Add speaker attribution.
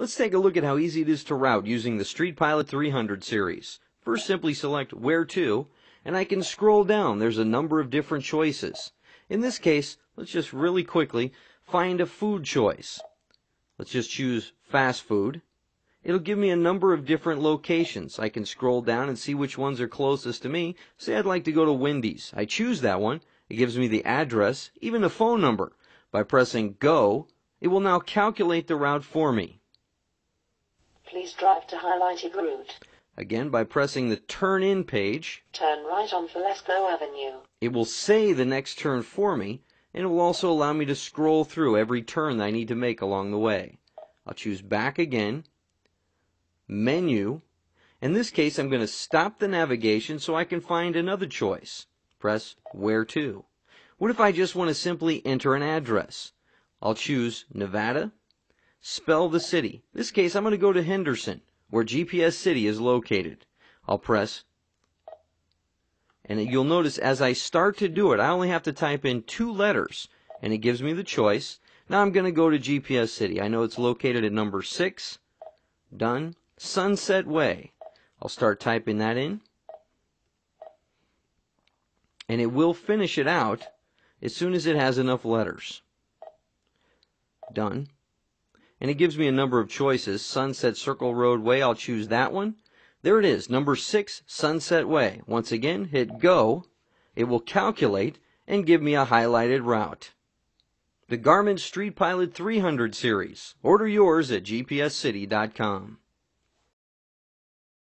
Speaker 1: Let's take a look at how easy it is to route using the Street Pilot 300 series. First simply select Where To, and I can scroll down. There's a number of different choices. In this case, let's just really quickly find a food choice. Let's just choose fast food. It'll give me a number of different locations. I can scroll down and see which ones are closest to me. Say I'd like to go to Wendy's. I choose that one. It gives me the address, even the phone number. By pressing Go, it will now calculate the route for me.
Speaker 2: Please drive to highlighted route.
Speaker 1: Again, by pressing the Turn In page,
Speaker 2: Turn right on Valesco Avenue.
Speaker 1: it will say the next turn for me, and it will also allow me to scroll through every turn that I need to make along the way. I'll choose Back again, Menu. In this case, I'm going to stop the navigation so I can find another choice. Press Where To. What if I just want to simply enter an address? I'll choose Nevada, spell the city. In this case, I'm going to go to Henderson, where GPS City is located. I'll press, and you'll notice as I start to do it, I only have to type in two letters, and it gives me the choice. Now I'm going to go to GPS City. I know it's located at number six. Done. Sunset Way. I'll start typing that in. And it will finish it out as soon as it has enough letters. Done. And it gives me a number of choices. Sunset Circle Road Way, I'll choose that one. There it is, number six, Sunset Way. Once again, hit go. It will calculate and give me a highlighted route. The Garmin Street Pilot 300 series. Order yours at gpscity.com.